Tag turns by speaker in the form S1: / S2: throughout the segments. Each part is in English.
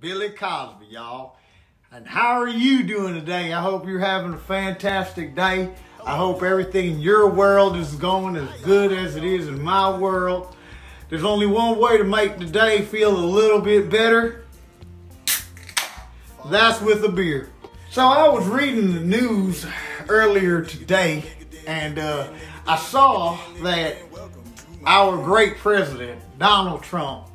S1: Billy Cosby, y'all. And how are you doing today? I hope you're having a fantastic day. I hope everything in your world is going as good as it is in my world. There's only one way to make the day feel a little bit better. That's with a beer. So I was reading the news earlier today and uh, I saw that our great president, Donald Trump,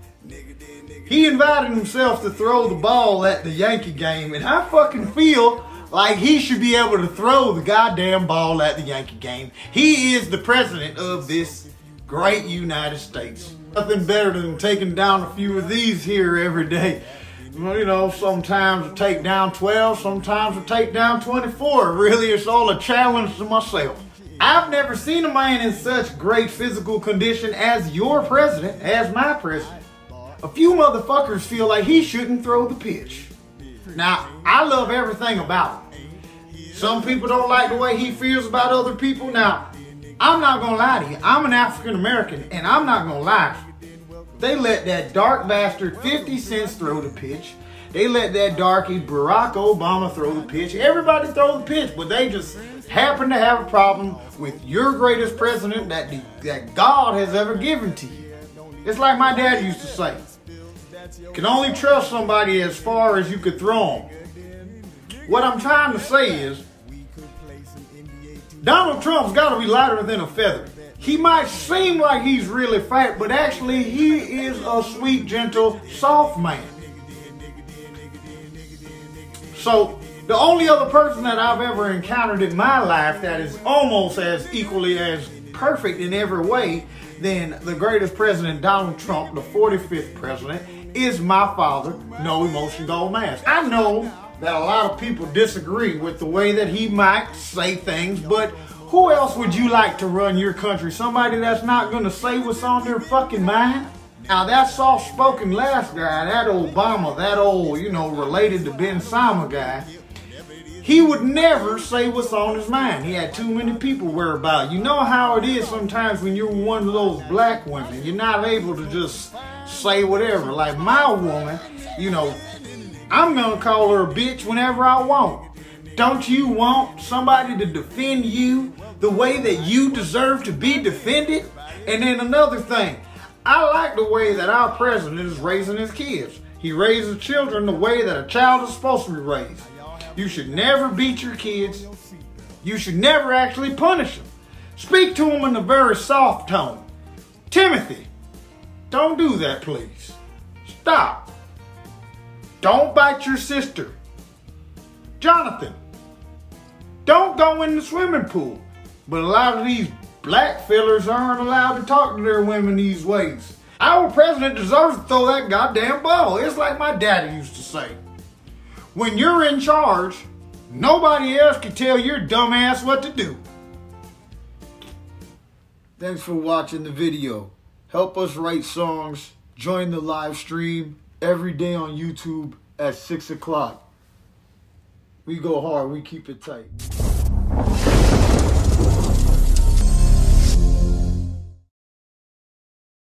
S1: he invited himself to throw the ball at the Yankee game, and I fucking feel like he should be able to throw the goddamn ball at the Yankee game. He is the president of this great United States. Nothing better than taking down a few of these here every day. You know, sometimes I take down 12, sometimes I take down 24. Really, it's all a challenge to myself. I've never seen a man in such great physical condition as your president, as my president a few motherfuckers feel like he shouldn't throw the pitch. Now, I love everything about him. Some people don't like the way he feels about other people. Now, I'm not gonna lie to you. I'm an African American, and I'm not gonna lie. They let that dark bastard 50 cents throw the pitch. They let that darky Barack Obama throw the pitch. Everybody throw the pitch, but they just happen to have a problem with your greatest president that, that God has ever given to you. It's like my dad used to say can only trust somebody as far as you could throw them. What I'm trying to say is, Donald Trump's got to be lighter than a feather. He might seem like he's really fat, but actually he is a sweet, gentle, soft man. So the only other person that I've ever encountered in my life that is almost as equally as perfect in every way than the greatest president, Donald Trump, the 45th president, is my father, No Emotion Gold Mask. I know that a lot of people disagree with the way that he might say things, but who else would you like to run your country? Somebody that's not going to say what's on their fucking mind? Now that soft-spoken last guy, that Obama, that old, you know, related to Ben Sama guy, he would never say what's on his mind. He had too many people worry about. You know how it is sometimes when you're one of those black women. You're not able to just say whatever. Like my woman, you know, I'm gonna call her a bitch whenever I want. Don't you want somebody to defend you the way that you deserve to be defended? And then another thing, I like the way that our president is raising his kids. He raises children the way that a child is supposed to be raised. You should never beat your kids. You should never actually punish them. Speak to them in a very soft tone. Timothy, don't do that, please. Stop. Don't bite your sister. Jonathan, don't go in the swimming pool. But a lot of these black fellers aren't allowed to talk to their women these ways. Our president deserves to throw that goddamn ball. It's like my daddy used to say. When you're in charge, nobody else can tell your dumbass what to do. Thanks for watching the video. Help us write songs. Join the live stream every day on YouTube at 6 o'clock. We go hard. We keep it tight.